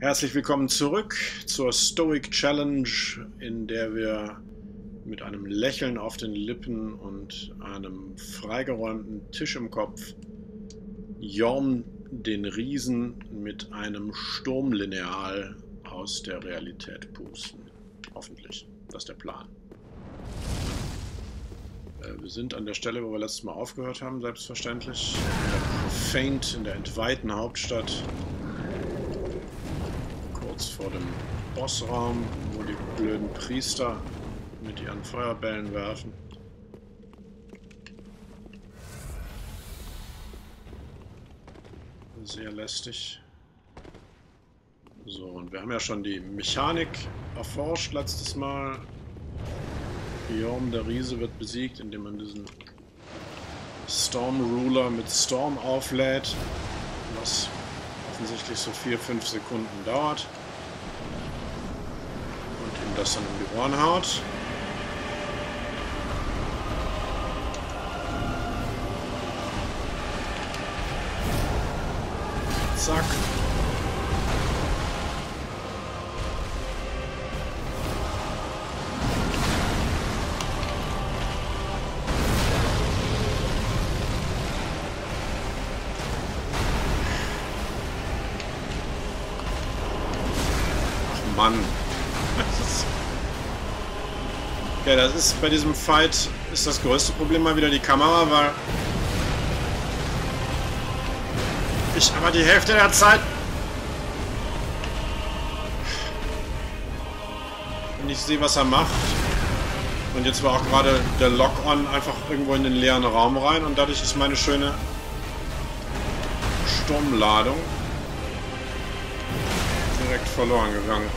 Herzlich willkommen zurück zur Stoic Challenge, in der wir mit einem Lächeln auf den Lippen und einem freigeräumten Tisch im Kopf Jorm den Riesen mit einem Sturmlineal aus der Realität pusten. Hoffentlich. Das ist der Plan. Äh, wir sind an der Stelle, wo wir letztes Mal aufgehört haben, selbstverständlich. Profaned, in der entweihten Hauptstadt kurz vor dem Bossraum, wo die blöden Priester mit ihren Feuerbällen werfen. Sehr lästig. So, und wir haben ja schon die Mechanik erforscht letztes Mal. Guillaume der Riese wird besiegt, indem man diesen Storm Ruler mit Storm auflädt, was offensichtlich so 4-5 Sekunden dauert das dann um die Ohren haut. Zack. Ja, das ist bei diesem Fight ist das größte Problem mal wieder die Kamera, weil ich aber die Hälfte der Zeit nicht sehe, was er macht. Und jetzt war auch gerade der Lock-On einfach irgendwo in den leeren Raum rein und dadurch ist meine schöne Sturmladung direkt verloren gegangen.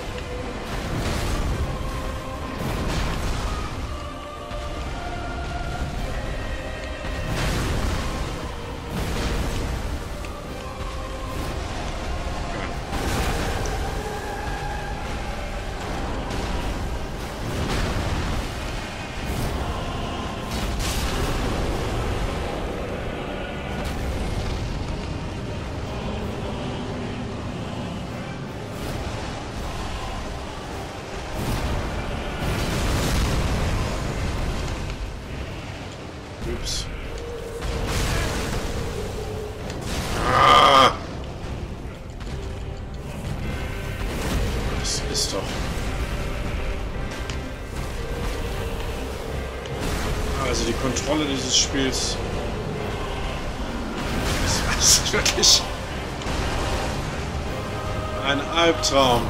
Spiels. Das ist wirklich ein Albtraum.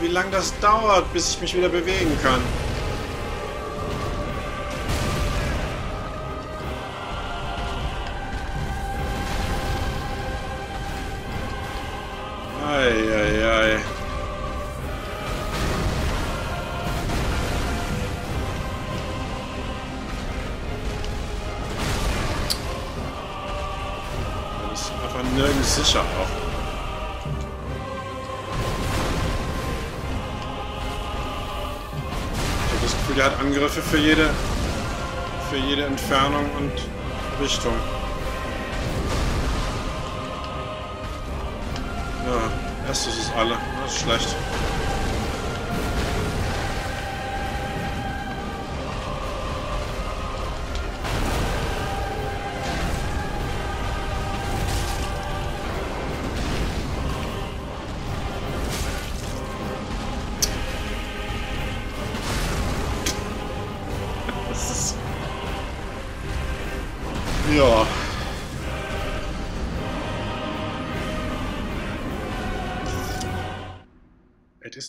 Wie lange das dauert, bis ich mich wieder bewegen kann. Angriffe für jede, für jede Entfernung und Richtung. Ja, erstes ist alle. Das ist schlecht.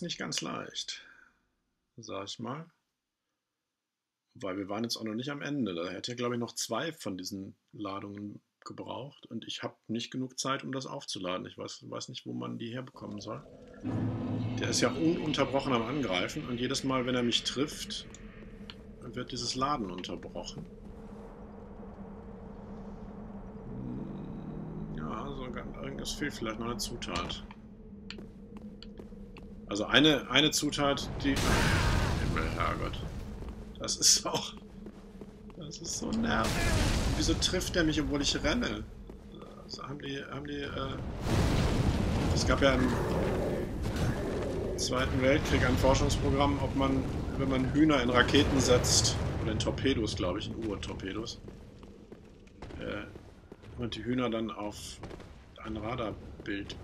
Nicht ganz leicht, sag ich mal. Weil wir waren jetzt auch noch nicht am Ende. Da hätte, glaube ich, noch zwei von diesen Ladungen gebraucht. Und ich habe nicht genug Zeit, um das aufzuladen. Ich weiß, weiß nicht, wo man die herbekommen soll. Der ist ja ununterbrochen am Angreifen. Und jedes Mal, wenn er mich trifft, wird dieses Laden unterbrochen. Es fehlt vielleicht noch eine Zutat. Also eine, eine Zutat, die... Himmel, Herrgott. Das ist auch... Das ist so nervig. Wieso trifft der mich, obwohl ich renne? Also haben die, haben die, äh... Es gab ja im Zweiten Weltkrieg ein Forschungsprogramm, ob man, wenn man Hühner in Raketen setzt, oder in Torpedos, glaube ich, in U-Torpedos, äh, und die Hühner dann auf ein Radarbild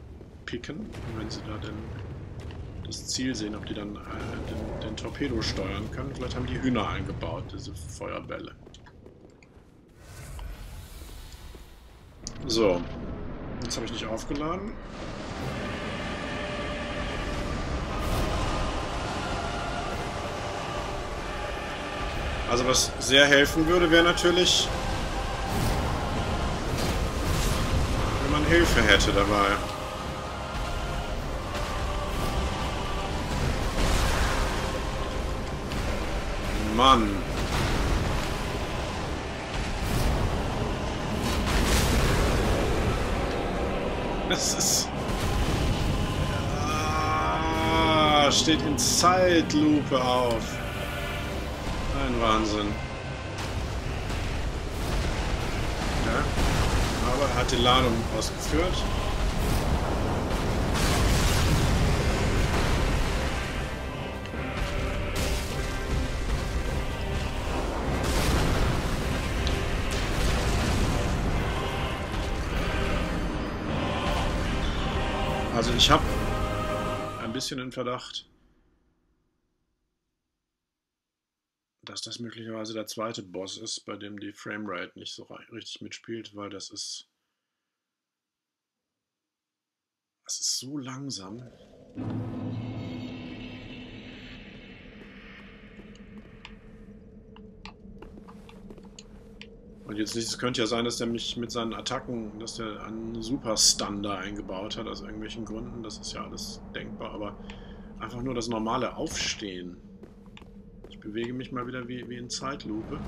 picken, wenn sie da den, das Ziel sehen, ob die dann äh, den, den Torpedo steuern können. Vielleicht haben die Hühner eingebaut, diese Feuerbälle. So, jetzt habe ich nicht aufgeladen. Also was sehr helfen würde, wäre natürlich, wenn man Hilfe hätte dabei. Mann. Das ist... Ah, steht in Zeitlupe auf. Ein Wahnsinn. Ja, aber er hat die Ladung ausgeführt. Ich habe ein bisschen den Verdacht, dass das möglicherweise der zweite Boss ist, bei dem die Framerate nicht so richtig mitspielt, weil das ist... Das ist so langsam. Und jetzt nicht, es könnte ja sein, dass der mich mit seinen Attacken, dass der einen Superstander eingebaut hat, aus irgendwelchen Gründen. Das ist ja alles denkbar, aber einfach nur das normale Aufstehen. Ich bewege mich mal wieder wie, wie in Zeitlupe.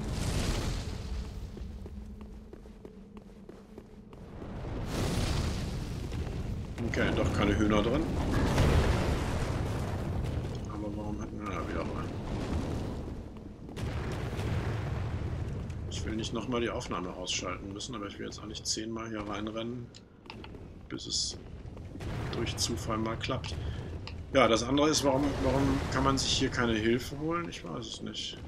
Okay, doch keine Hühner drin. Aber warum hatten wir da wieder mal? Ich will nicht nochmal die Aufnahme ausschalten müssen, aber ich will jetzt auch nicht zehnmal hier reinrennen, bis es durch Zufall mal klappt. Ja, das andere ist, warum, warum kann man sich hier keine Hilfe holen? Ich weiß es nicht.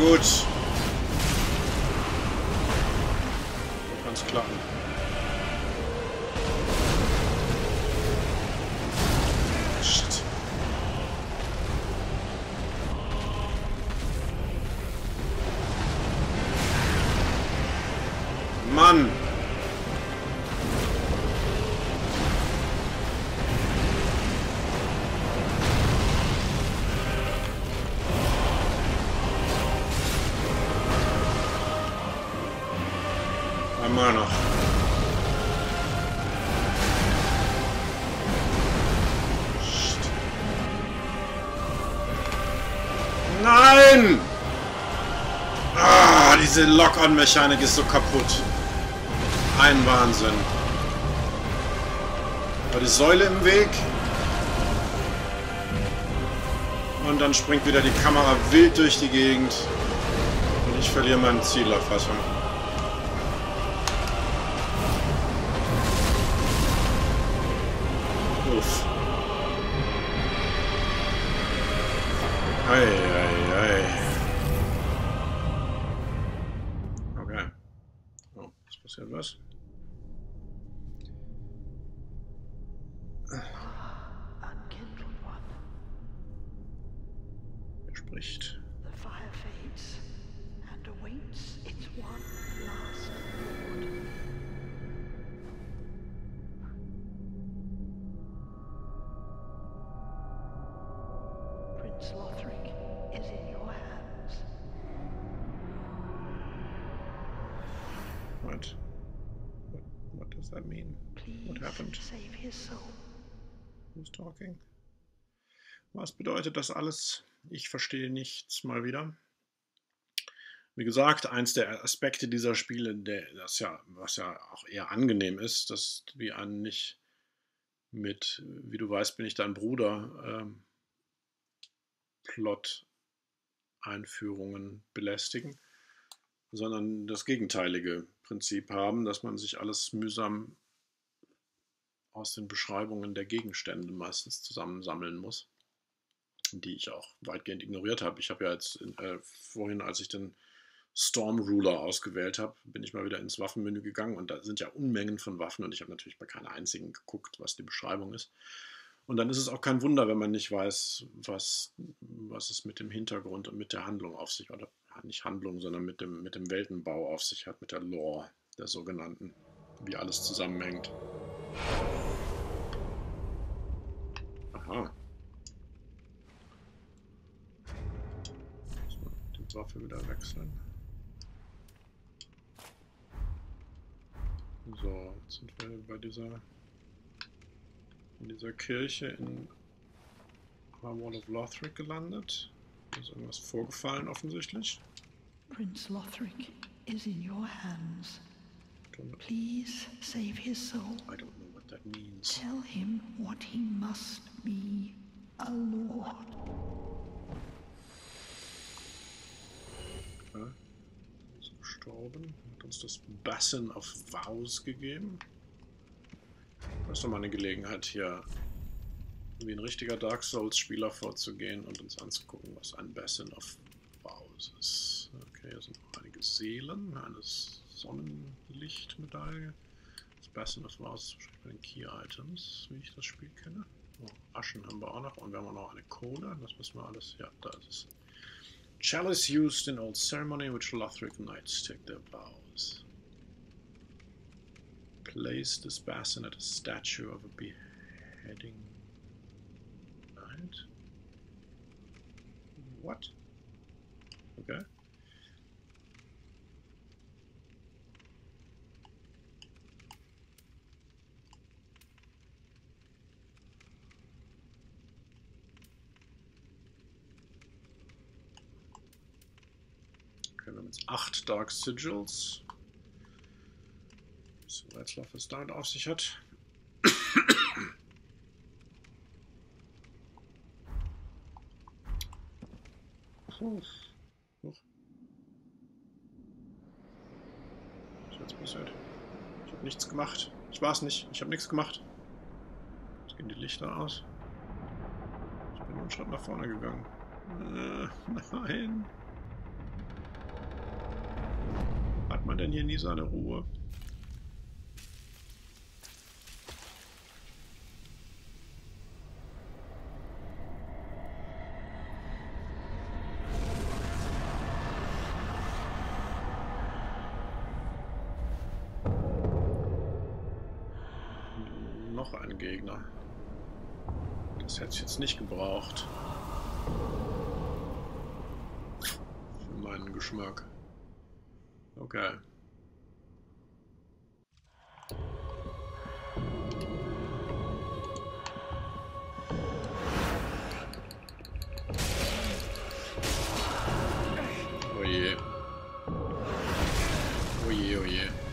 Gut. Diese Lock-on-Mechanik ist so kaputt. Ein Wahnsinn. War die Säule im Weg? Und dann springt wieder die Kamera wild durch die Gegend. Und ich verliere meine Zielerfassung. Talking? Was bedeutet das alles? Ich verstehe nichts mal wieder. Wie gesagt, eins der Aspekte dieser Spiele, der, das ja, was ja auch eher angenehm ist, dass wir einen nicht mit, wie du weißt, bin ich dein Bruder, ähm, Plot-Einführungen belästigen, sondern das gegenteilige Prinzip haben, dass man sich alles mühsam aus den Beschreibungen der Gegenstände meistens zusammensammeln muss, die ich auch weitgehend ignoriert habe. Ich habe ja jetzt äh, vorhin, als ich den Storm Ruler ausgewählt habe, bin ich mal wieder ins Waffenmenü gegangen und da sind ja Unmengen von Waffen und ich habe natürlich bei keiner einzigen geguckt, was die Beschreibung ist. Und dann ist es auch kein Wunder, wenn man nicht weiß, was, was es mit dem Hintergrund und mit der Handlung auf sich, oder nicht Handlung, sondern mit dem, mit dem Weltenbau auf sich hat, mit der Lore der sogenannten, wie alles zusammenhängt. Aha. Man die Waffe wieder wechseln. So, jetzt sind wir bei dieser, in dieser Kirche in Wall of Lothric gelandet. Da ist irgendwas vorgefallen offensichtlich. Prince Lothric is in your hands. Please save his soul. I don't know what that means. Tell him what he must be a lord. Ja, ist gestorben. Hat uns das Basin of Vows gegeben. Das ist doch mal eine Gelegenheit, hier wie ein richtiger Dark Souls-Spieler vorzugehen und uns anzugucken, was ein Basin of Vows ist. Okay, hier sind noch einige Seelen, eine Sonnenlichtmedaille. Das Basin of Vows ist wahrscheinlich bei den Key-Items, wie ich das Spiel kenne. Aschen haben wir auch noch und wir haben noch eine Kohle. Das müssen wir alles. Ja, da ist es. Chalice used in old ceremony which Lothric knights take their vows. Place this basin at a statue of a beheading knight. What? Okay. Acht Dark Sigils. So, Rätsel, was damit auf sich hat. Puh. Huch. Was ist jetzt passiert? Ich habe nichts gemacht. Ich war es nicht. Ich habe nichts gemacht. Jetzt gehen die Lichter aus. Ich bin nur einen Schritt nach vorne gegangen. Äh, nein. Man denn hier nie seine Ruhe? Noch ein Gegner. Das hätte ich jetzt nicht gebraucht. Für meinen Geschmack. Okay. Oje. Oje, oje. Ja, Also mit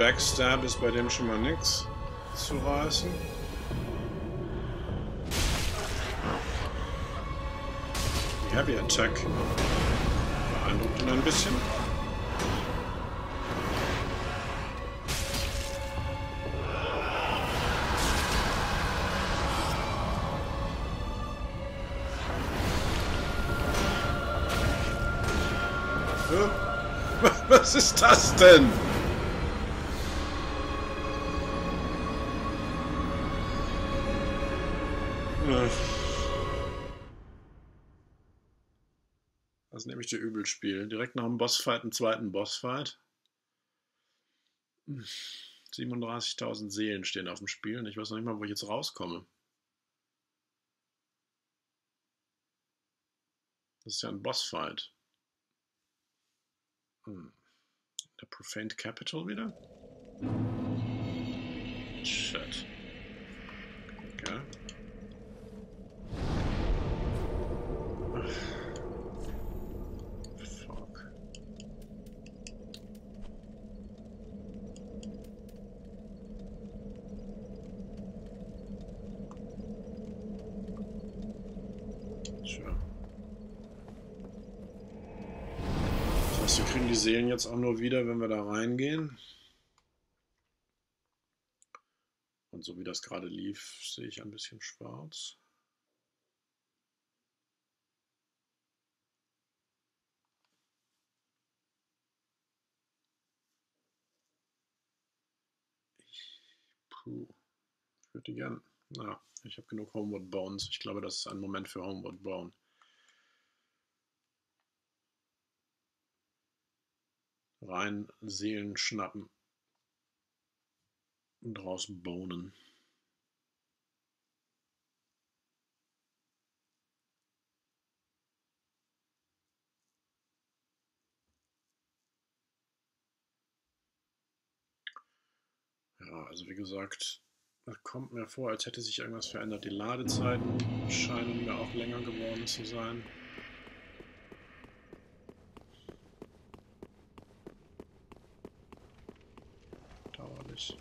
Backstab ist bei dem schon mal nix zu reißen. Die Heavy Attack beeindruckt ihn ein bisschen. Was ist das denn? Übelspiel. Direkt nach dem Bossfight einen zweiten Bossfight. 37.000 Seelen stehen auf dem Spiel und ich weiß noch nicht mal, wo ich jetzt rauskomme. Das ist ja ein Bossfight. Hm. Der Profaned Capital wieder? Shit. Okay. Seelen jetzt auch nur wieder, wenn wir da reingehen. Und so wie das gerade lief, sehe ich ein bisschen schwarz. puh, ich würde gern. Na, ich habe genug Homeward Bones. Ich glaube, das ist ein Moment für Homeward Bone. Rein Seelen schnappen und draus bonen. Ja, also wie gesagt, es kommt mir vor, als hätte sich irgendwas verändert. Die Ladezeiten scheinen mir auch länger geworden zu sein. Nicht.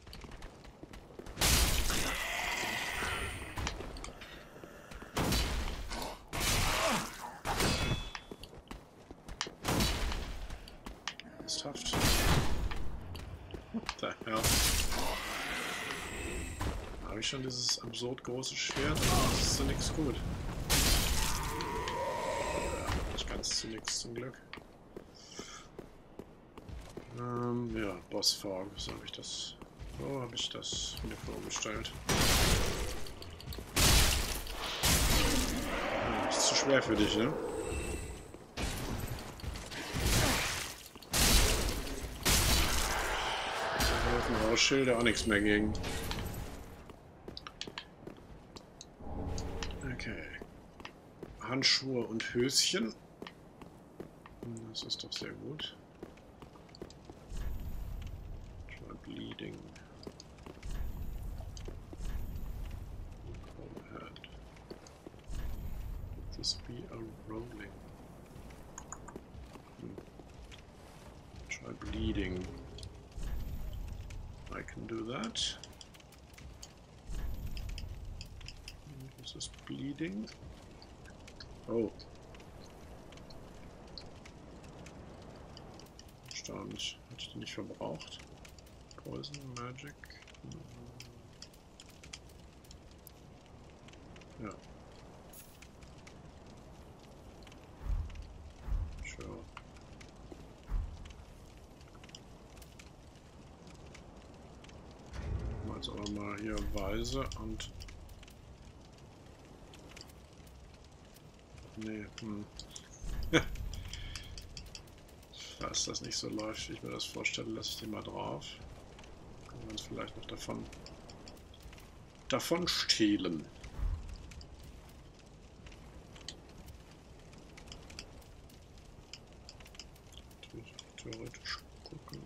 Ernsthaft? What the hell? Ich schon dieses absurd große Schwert? Das ist zu nichts gut. Ja, nicht ganz zu nichts zum Glück. Ähm, ja, Bossform, so habe ich das so habe ich das mir vorgestellt. Ja, ist zu schwer für dich, ne? Da Schilder auch nichts mehr gegen. Okay. Handschuhe und Höschen. Das ist doch sehr gut. bleeding. this be a rolling? Hmm. Try bleeding. I can do that. This is bleeding. Oh. Erstaunlich. Hatte ich die nicht verbraucht? Poison Magic. Ja. hier Weise und... Nee, hm. Falls das nicht so läuft, wie ich mir das vorstelle, lasse ich den mal drauf. Uns vielleicht noch davon davon stehlen. Theoretisch gucken.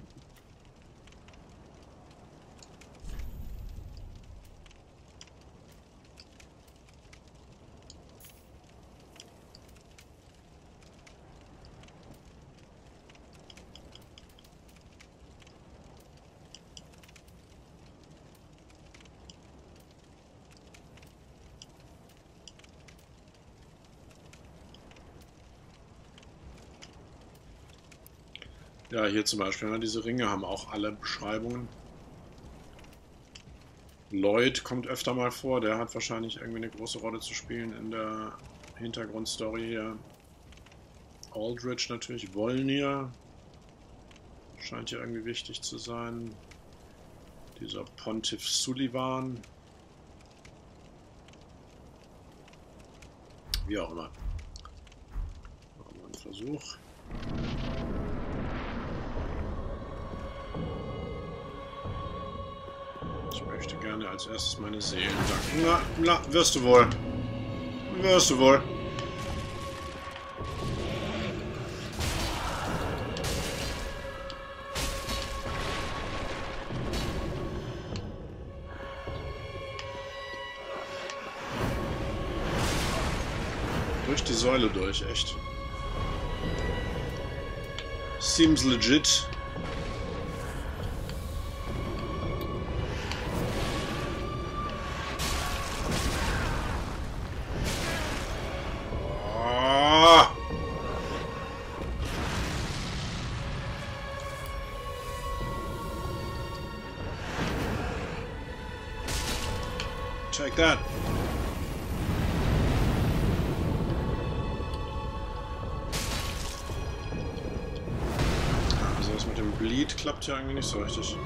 Ja, hier zum Beispiel, ne, diese Ringe haben auch alle Beschreibungen. Lloyd kommt öfter mal vor, der hat wahrscheinlich irgendwie eine große Rolle zu spielen in der Hintergrundstory hier. Aldridge natürlich. Wolnir scheint ja irgendwie wichtig zu sein. Dieser Pontiff Sullivan. Wie auch immer. Machen wir einen Versuch. Gerne als erstes meine Seelen danken. Na, na, wirst du wohl. Wirst du wohl. Durch die Säule durch, echt. Seems legit. Check that. Also das mit dem Bleed klappt ja irgendwie nicht so richtig.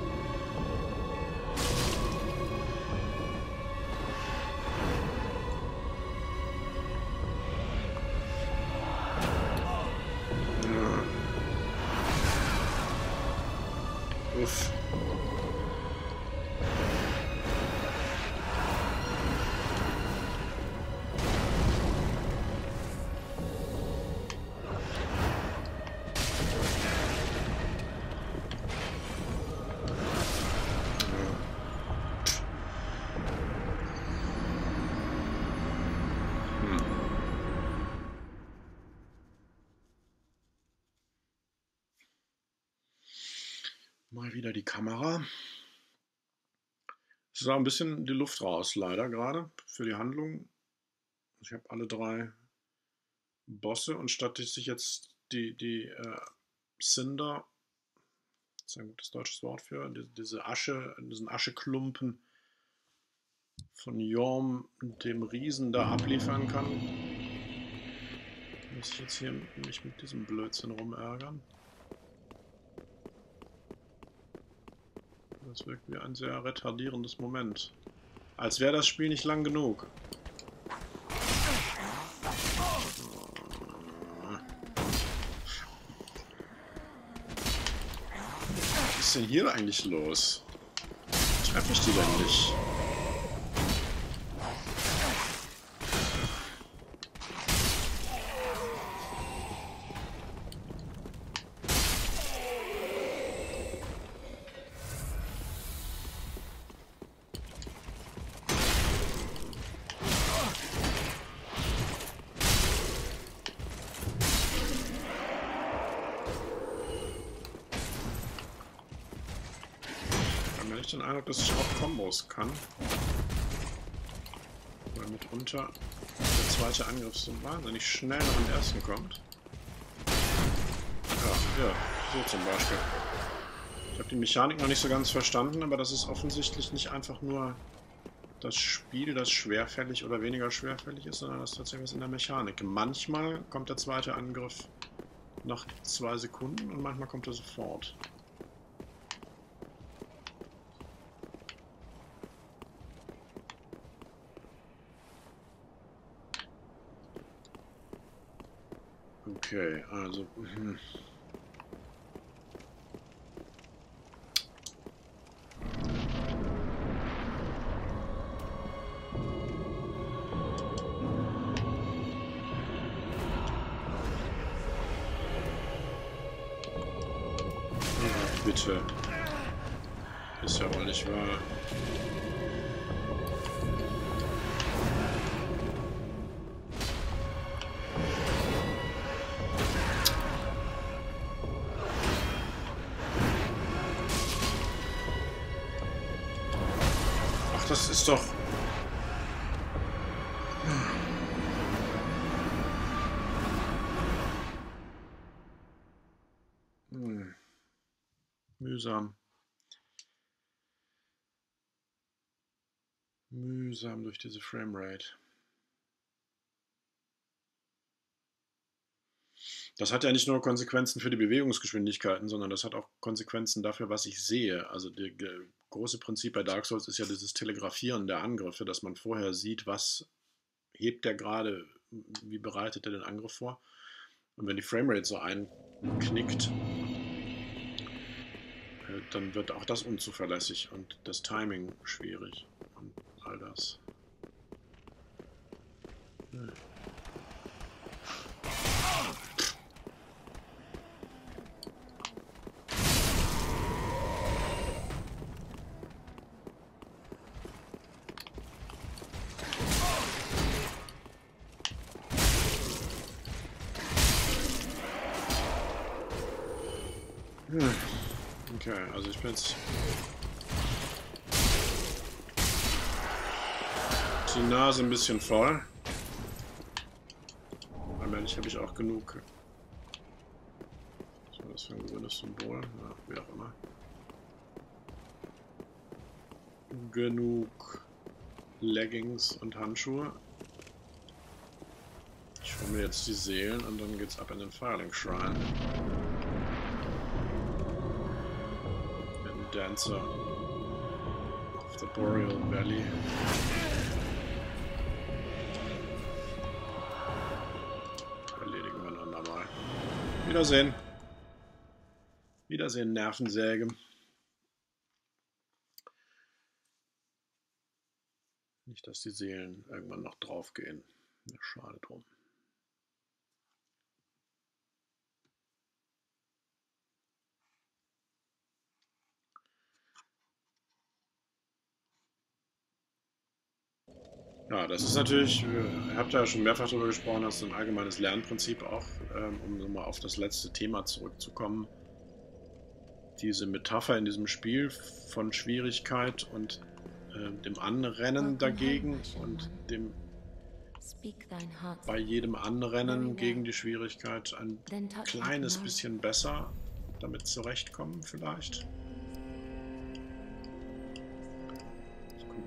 Mal wieder die Kamera. Es ist auch ein bisschen die Luft raus, leider gerade, für die Handlung. Ich habe alle drei Bosse und statt dass ich jetzt die, die äh, Cinder, das ist ein gutes deutsches Wort für, die, diese Asche, diesen Ascheklumpen von Jorm, dem Riesen, da abliefern kann, muss ich jetzt hier mich mit diesem Blödsinn rumärgern. Das wirkt wie ein sehr retardierendes Moment. Als wäre das Spiel nicht lang genug. Was ist denn hier eigentlich los? Treffe ich die denn nicht? Habe ich den Eindruck, dass ich auch Kombos kann. Weil mitunter der zweite Angriff so wahnsinnig schnell nach dem ersten kommt. Ja, ja, so zum Beispiel. Ich habe die Mechanik noch nicht so ganz verstanden, aber das ist offensichtlich nicht einfach nur das Spiel, das schwerfällig oder weniger schwerfällig ist, sondern das ist tatsächlich was in der Mechanik. Manchmal kommt der zweite Angriff nach zwei Sekunden und manchmal kommt er sofort. Okay, also. Mühsam. Mühsam durch diese Framerate. Das hat ja nicht nur Konsequenzen für die Bewegungsgeschwindigkeiten, sondern das hat auch Konsequenzen dafür, was ich sehe. Also das große Prinzip bei Dark Souls ist ja dieses Telegrafieren der Angriffe, dass man vorher sieht, was hebt der gerade, wie bereitet er den Angriff vor. Und wenn die Framerate so einknickt, dann wird auch das unzuverlässig und das Timing schwierig und all das. Hm. Okay, also ich bin jetzt... Die Nase ein bisschen voll. Allmählich habe ich auch genug... War das für ein grünes Symbol? Ja, wie auch immer. Genug Leggings und Handschuhe. Ich hole mir jetzt die Seelen und dann geht's ab in den Firelink Shrine. Dancer of the Boreal Valley. Wiedersehen. Wiedersehen, Nervensäge. Nicht, dass die Seelen irgendwann noch draufgehen. Schade drum. Ja, das ist natürlich, ihr habt ja schon mehrfach darüber gesprochen, das ist ein allgemeines Lernprinzip auch, ähm, um nochmal auf das letzte Thema zurückzukommen. Diese Metapher in diesem Spiel von Schwierigkeit und äh, dem Anrennen dagegen und dem bei jedem Anrennen gegen die Schwierigkeit ein kleines bisschen besser damit zurechtkommen vielleicht.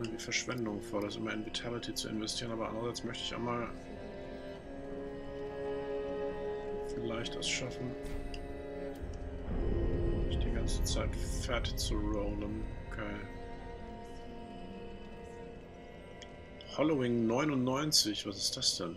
Mir wie Verschwendung vor, das immer in Vitality zu investieren, aber andererseits möchte ich auch mal vielleicht es schaffen, nicht die ganze Zeit fertig zu rollen. Okay. Hollowing 99, was ist das denn?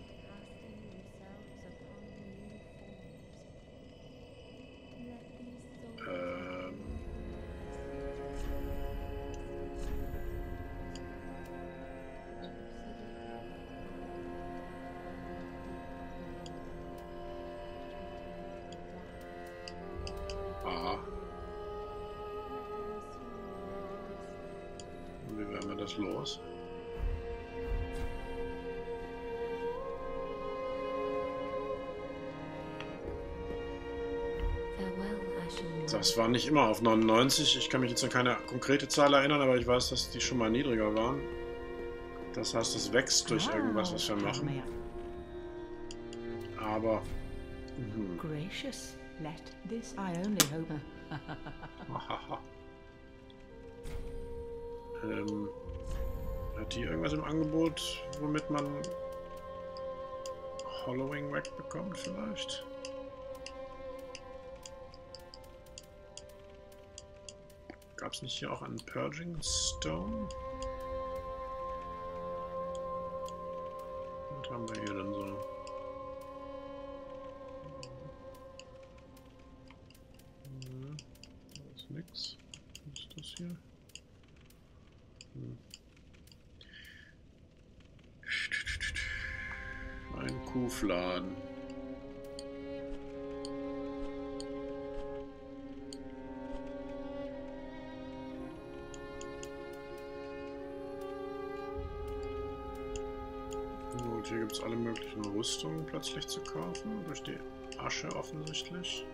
Das war nicht immer auf 99. Ich kann mich jetzt an keine konkrete Zahl erinnern, aber ich weiß, dass die schon mal niedriger waren. Das heißt, es wächst durch irgendwas, was wir machen. Aber. Mh. Gracious, let this I only hope. ähm, hat die irgendwas im Angebot, womit man Hollowing wegbekommt vielleicht? Gab es nicht hier auch einen Purging Stone? Was haben wir hier Plötzlich zu kaufen, durch die Asche offensichtlich.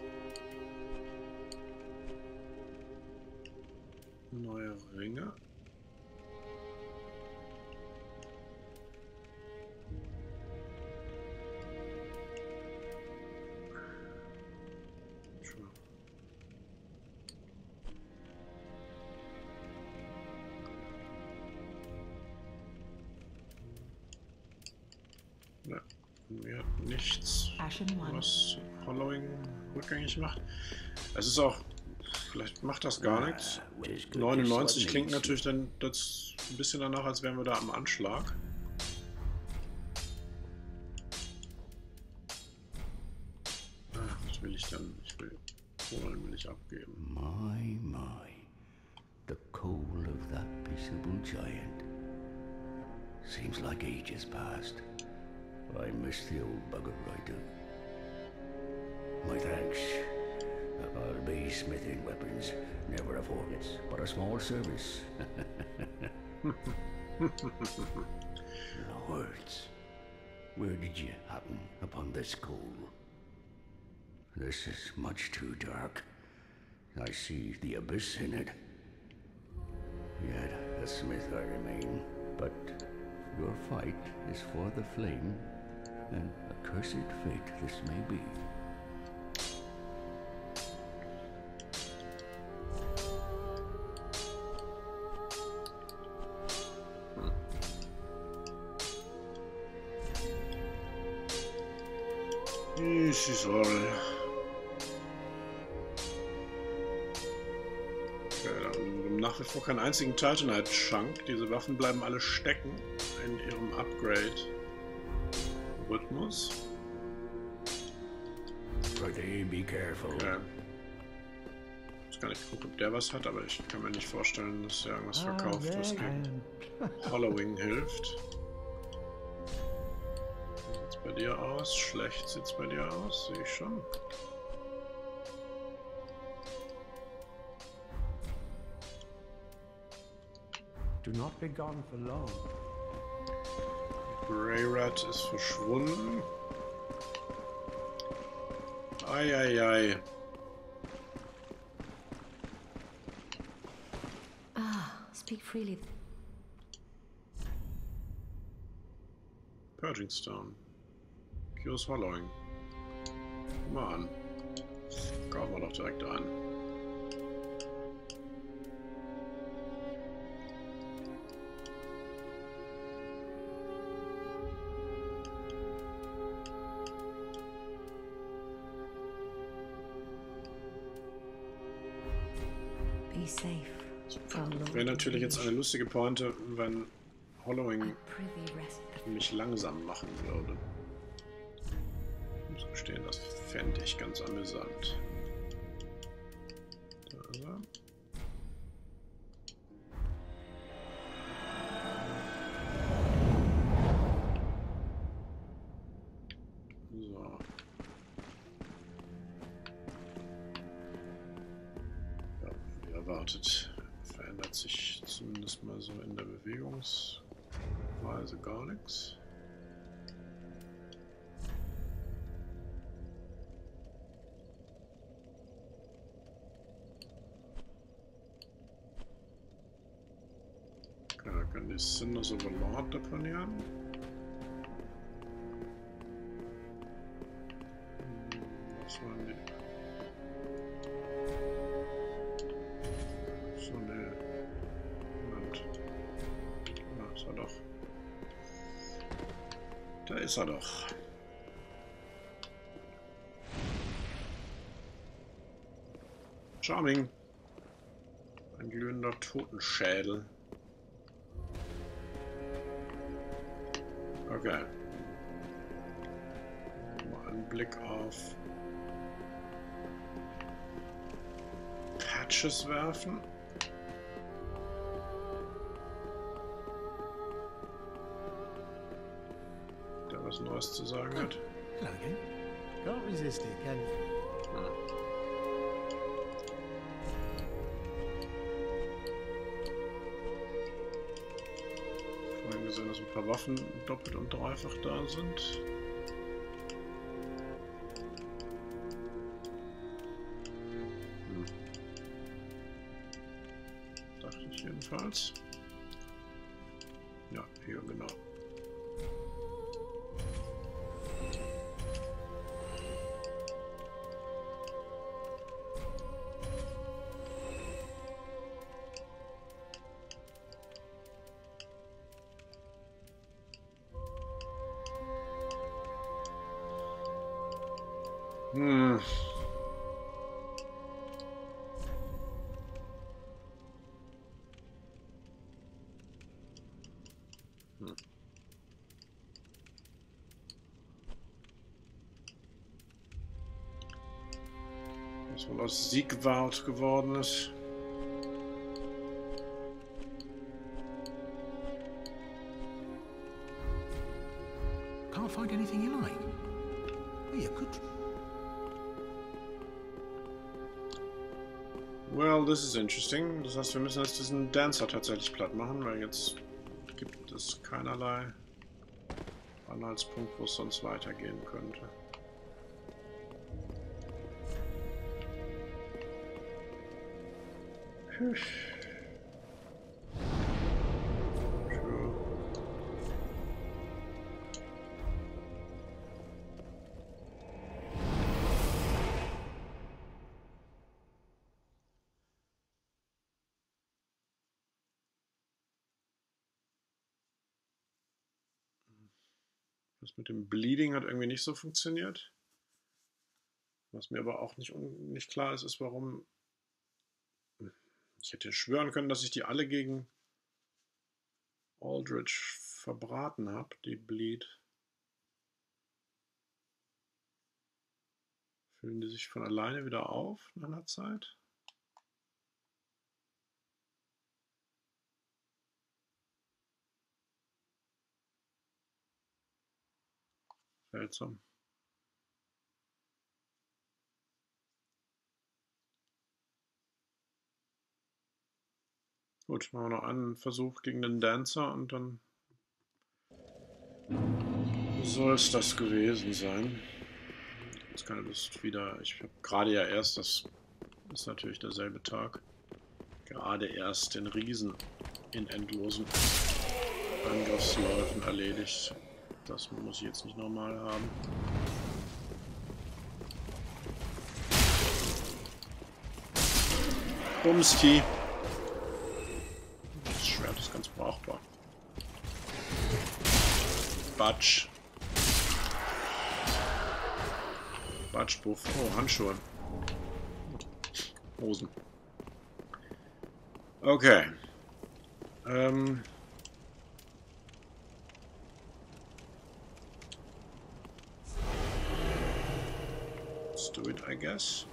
Neue Ringe. nichts, was Hollowing rückgängig macht. Es ist auch, vielleicht macht das gar nichts. 99 klingt natürlich dann das ein bisschen danach, als wären wir da am Anschlag. Did you happen upon this coal? This is much too dark. I see the abyss in it. Yet a smith I remain, but your fight is for the flame, and a cursed fate this may be. Sie soll. Okay, dann nach wie vor keinen einzigen Titanite-Chunk. Diese Waffen bleiben alle stecken in ihrem Upgrade-Rhythmus. Pretty be careful. Okay. Ich weiß gar nicht, ob der was hat, aber ich kann mir nicht vorstellen, dass er irgendwas verkauft, was gegen Hollowing hilft. Bei dir aus? Schlecht sieht's bei dir aus, sehe ich schon. Do not be gone for long. Greyrat ist verschwunden. Eieiei. Ah, speak freely. Purging Stone. Cures Hollowing. Guck mal an. Kaufen wir doch direkt ein. Wäre natürlich jetzt eine lustige Pointe, wenn Hollowing mich langsam machen würde. Gestehen, das fände ich ganz amüsant. Er. Verändert sich zumindest mal so in der Bewegungsweise gar nichts. Die Cinders of the Lord deponieren. Hm, Was waren die? So, ne. Moment. Da ist er doch. Da ist er doch. Charming. Ein glühender Totenschädel. Okay. Mal einen Blick auf Patches werfen. Der was Neues zu sagen hat. Hello again. Can't resist it, gesehen, dass ein paar Waffen doppelt und dreifach da sind. Hm. Dachte ich jedenfalls. Ja, hier genau. Wohl aus Siegwart geworden ist. Can't find anything you like. Well, you could. Well, this is interesting. Das heißt, wir müssen jetzt diesen Dancer tatsächlich platt machen, weil jetzt gibt es keinerlei Anhaltspunkt, wo es sonst weitergehen könnte. True. Das mit dem Bleeding hat irgendwie nicht so funktioniert. Was mir aber auch nicht, nicht klar ist, ist, warum. Ich hätte schwören können, dass ich die alle gegen Aldrich verbraten habe, die Bleed. Füllen die sich von alleine wieder auf nach einer Zeit? Seltsam. Gut, machen wir noch einen Versuch gegen den Dancer und dann soll es das gewesen sein. Jetzt keine Lust wieder. Ich habe gerade ja erst, das ist natürlich derselbe Tag, gerade erst den Riesen in endlosen Angriffsläufen erledigt. Das muss ich jetzt nicht nochmal haben. Bumsti. Brauchbar. Batsch. Batschbuff. Oh, Handschuhe. Hosen. Okay. Ähm. Let's do it, I guess.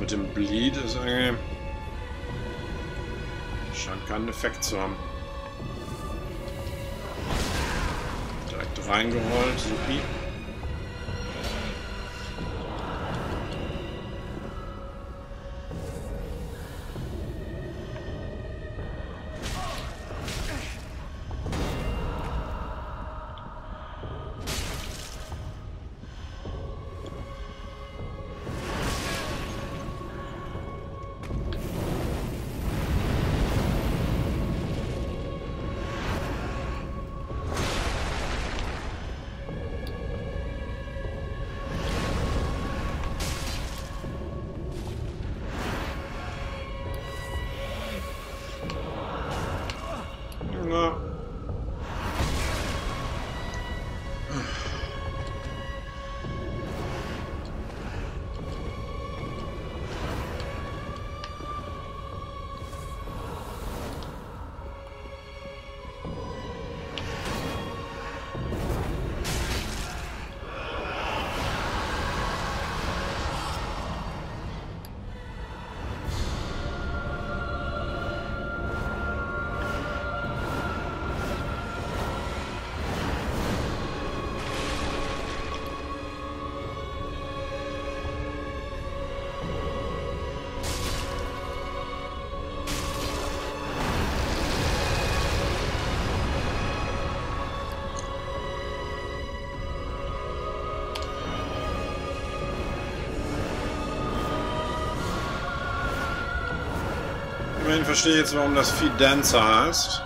Mit dem Bleed ist irgendwie... Scheint keinen Effekt zu haben. Direkt reingerollt, supi. Immerhin verstehe ich jetzt, warum das Vieh Dancer heißt.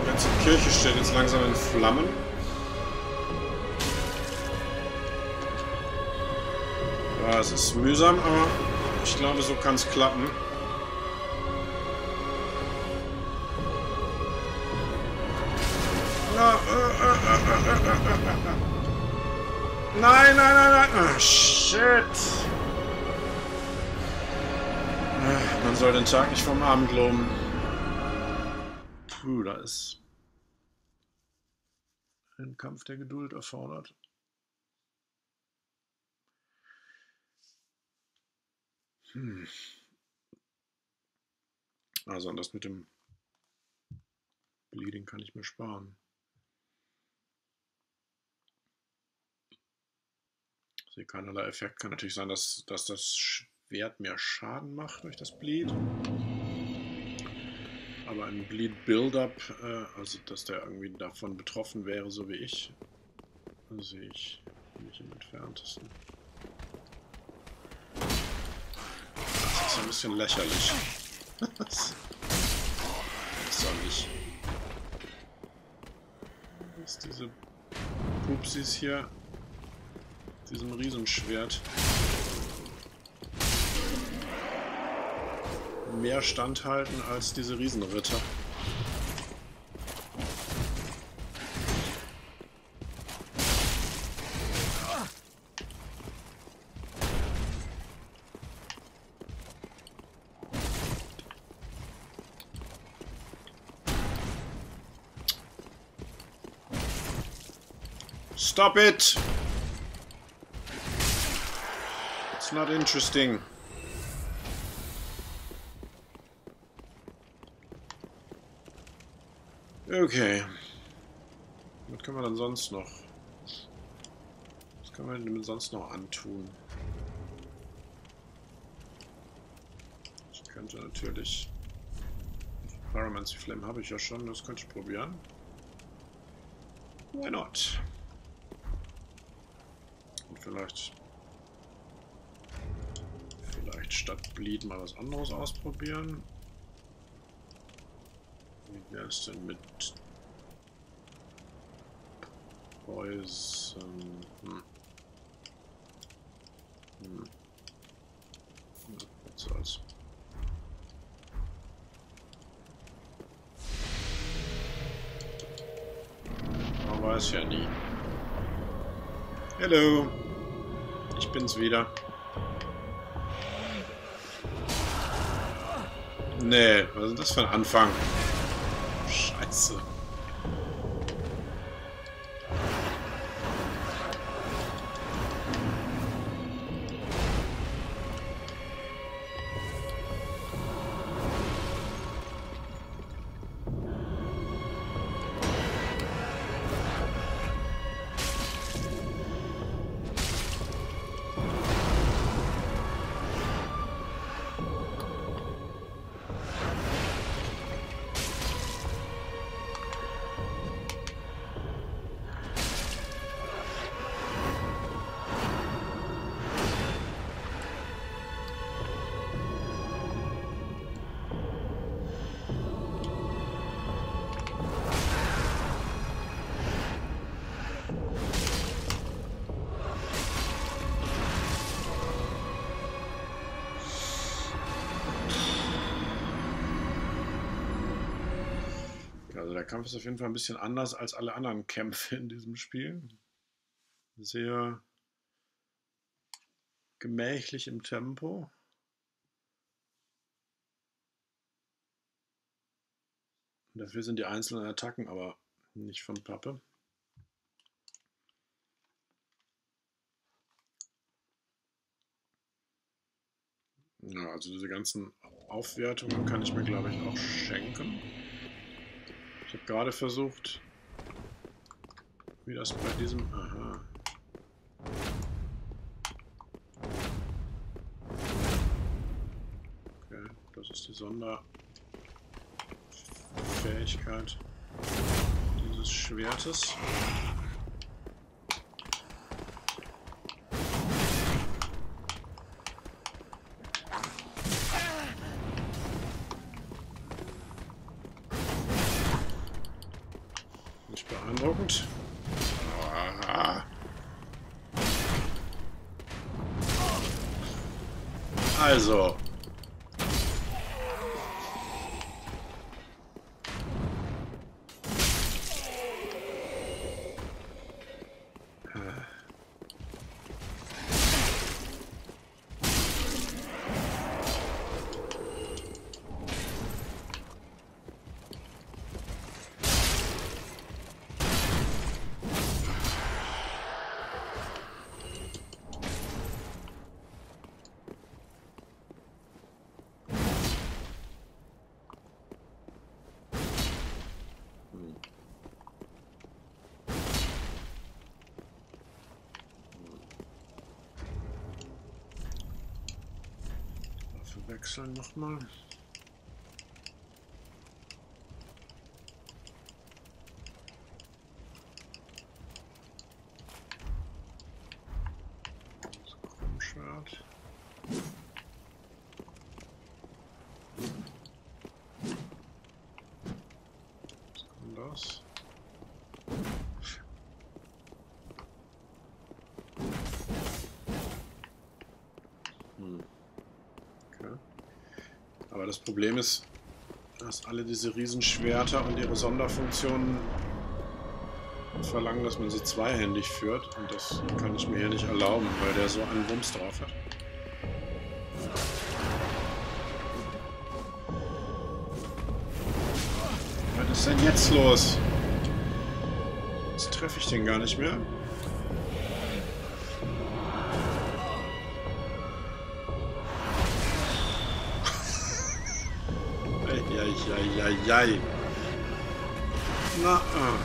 Die ganze Kirche steht jetzt langsam in Flammen. Ja, es ist mühsam, aber ich glaube, so kann es klappen. Nein, nein, nein, nein. Ah, shit. Ah, Man soll den Tag nicht vom Abend loben. Puh, da ist ein Kampf der Geduld erfordert. Hm. Also, und das mit dem Bleeding kann ich mir sparen. Sehe keinerlei Effekt. Kann natürlich sein, dass, dass das Schwert mehr Schaden macht durch das Bleed. Aber ein Bleed Build-Up, äh, also dass der irgendwie davon betroffen wäre, so wie ich, sehe ich nicht im entferntesten. Das ist ein bisschen lächerlich. das ist doch nicht. Was diese Pupsis hier diesem Riesenschwert mehr standhalten als diese Riesenritter. Stop it! It's not interesting. Okay. Was können wir denn sonst noch? Was können wir denn sonst noch antun? Ich könnte natürlich... Pyromancy Flame habe ich ja schon, das könnte ich probieren. Why not? Und vielleicht... Statt Bleed mal was anderes ausprobieren. Wie wäre es denn mit Poison? Hm. Hm. Ja, was soll's. Man weiß ja nie. Hallo. Ich bin's wieder. Nee, was ist das für ein Anfang? Scheiße. Kampf ist auf jeden Fall ein bisschen anders als alle anderen Kämpfe in diesem Spiel. Sehr gemächlich im Tempo. Und dafür sind die einzelnen Attacken aber nicht von Pappe. Ja, also diese ganzen Aufwertungen kann ich mir, glaube ich, auch schenken. Ich habe gerade versucht, wie das bei diesem... Aha. Okay, das ist die Sonder... Fähigkeit dieses Schwertes. Nicht beeindruckend. Ah. Also. Waffe wechseln nochmal. Das Krummschwert. Was kommt das? Hm. Okay. Aber das Problem ist, dass alle diese Riesenschwerter und ihre Sonderfunktionen verlangen, dass man sie zweihändig führt. Und das kann ich mir hier nicht erlauben, weil der so einen Wumms drauf hat. Was ist denn jetzt los? Jetzt treffe ich den gar nicht mehr. Eieieiei. Na, ah.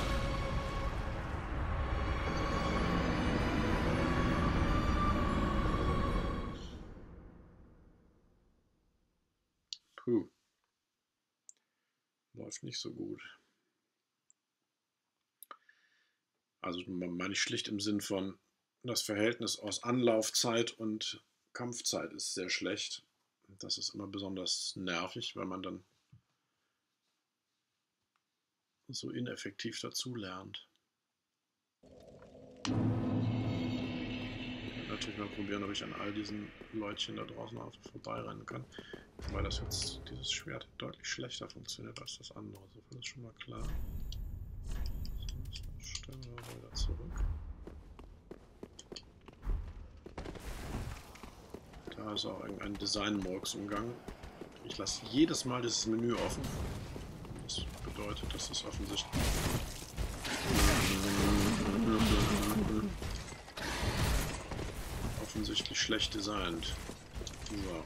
Puh. Läuft nicht so gut. Also meine ich schlicht im Sinn von, das Verhältnis aus Anlaufzeit und Kampfzeit ist sehr schlecht. Das ist immer besonders nervig, weil man dann so ineffektiv dazulernt. Natürlich mal probieren, ob ich an all diesen Leutchen da draußen auch vorbeirennen kann. Weil das jetzt, dieses Schwert deutlich schlechter funktioniert als das andere. So viel ist schon mal klar. Stellen wir wieder zurück. Da ist auch irgendein Design-Murks im Gang. Ich lasse jedes Mal dieses Menü offen. Das bedeutet, dass es offensichtlich... offensichtlich schlecht designt. So.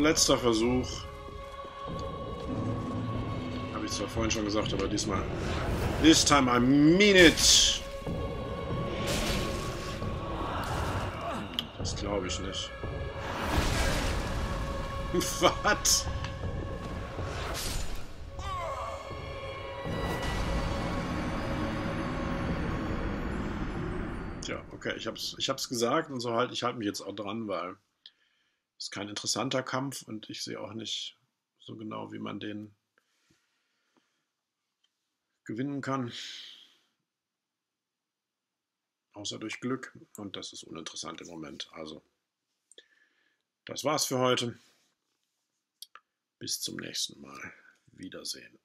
Letzter Versuch. Habe ich zwar vorhin schon gesagt, aber diesmal... This time I mean it! Das glaube ich nicht. Was? Okay, ich hab's, ich hab's gesagt und so halt, ich halte mich jetzt auch dran, weil es ist kein interessanter Kampf und ich sehe auch nicht so genau, wie man den gewinnen kann. Außer durch Glück und das ist uninteressant im Moment. Also, das war's für heute. Bis zum nächsten Mal. Wiedersehen.